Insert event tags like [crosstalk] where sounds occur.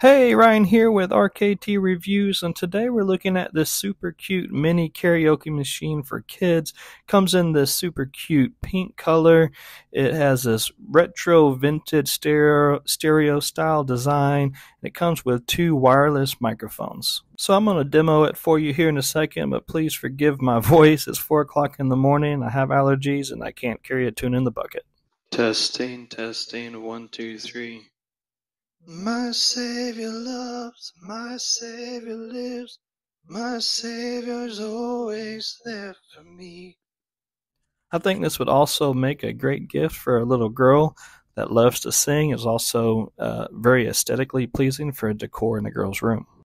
Hey, Ryan here with RKT Reviews, and today we're looking at this super cute mini karaoke machine for kids. Comes in this super cute pink color. It has this retro vintage stereo, stereo style design. It comes with two wireless microphones. So I'm going to demo it for you here in a second, but please forgive my [laughs] voice. It's 4 o'clock in the morning. I have allergies and I can't carry a tune in the bucket. Testing, testing, one, two, three. My Savior loves, my Savior lives, my Savior's always there for me. I think this would also make a great gift for a little girl that loves to sing. Is also uh, very aesthetically pleasing for a decor in a girl's room.